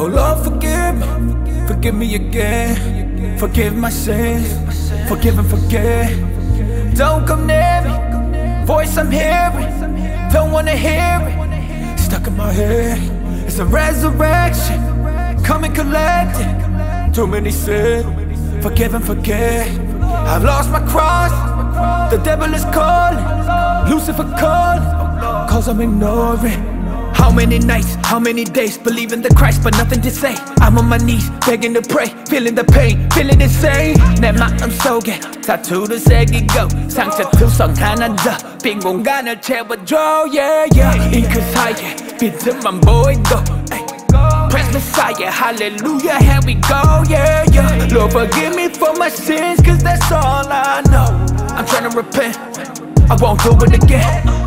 Oh forgive me forgive me again. Forgive my sins. Forgive and forget. Don't come near me. Voice I'm hearing. Don't wanna hear it. Stuck in my head. It's a resurrection. Come and collect it. Too many sins. Forgive and forget. I've lost my cross. The devil is calling. Lucifer calling. Cause I'm ignoring. How many nights, how many days Believing the Christ but nothing to say I'm on my knees begging to pray Feeling the pain, feeling insane 내 마음 속에 타투를 새기고 상처 투성 하나 더빈 공간을 채워줘 yeah yeah 잉크 사이에 비틈만 보이고 Praise Messiah, hallelujah, here we go, yeah, yeah Lord forgive me for my sins, cause that's all I know I'm trying to repent, I won't do it again I'm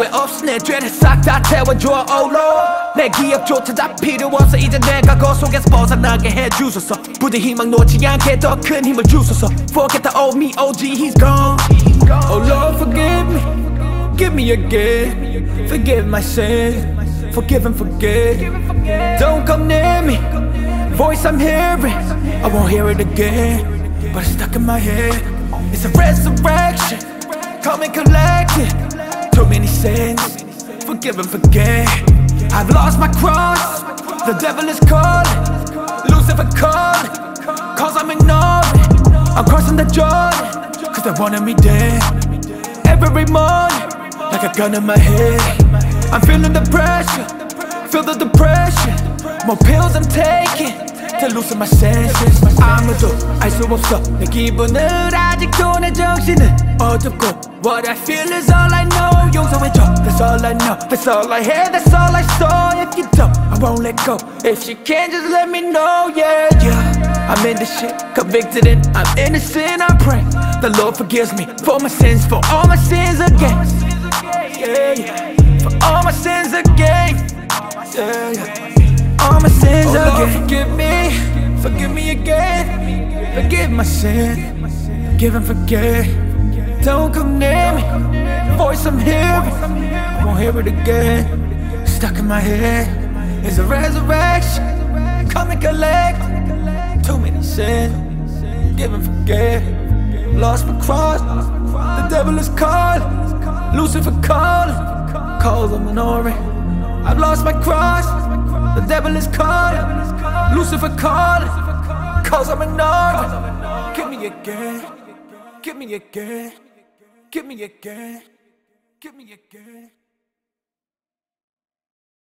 후회 없어 내 죄를 싹 다 태워줘 oh Lord 내 기억조차 다 필요 없어 이제 내가 그 속에서 벗어나게 해주소서 부디 희망 놓지 않게 더 큰 힘을 주소서 Forget the old me, OG, he's gone Oh Lord forgive me, give me again Forgive my sins, forgive and forget Don't come near me, voice I'm hearing I won't hear it again but it's stuck in my head. It's a resurrection, come and collect it. Too many sins, forgive and forget. I've lost my cross, the devil is calling, Lucifer calling, cause I'm ignoring. I'm crossing the Jordan, cause they wanted me dead. Every morning, like a gun in my head. I'm feeling the pressure, feel the depression. More pills I'm taking to lose my senses 아무도 알 수 없어 내 기분을 아직도 내 정신은 어둡고 What I feel is all I know 용서해줘 That's all I know That's all I hear That's all I saw If you don't I won't let go If you can just let me know Yeah, yeah I'm in this shit Convicted and I'm innocent I pray The Lord forgives me For my sins For all my sins again Yeah, yeah For all my sins again Yeah, yeah all my sins oh, again. Lord, forgive me, forgive me again. Forgive my sin, forgive and forget. Don't come near me, voice I'm hearing, won't hear it again. Stuck in my head is a resurrection. Come and collect too many sins, forgive and forget. Lost my cross, the devil is calling, Lucifer calling, calls minority. I've lost my cross. The devil is calling, Lucifer calling, cause I'm ignoring. Give me again, give me again, give me again, give me again.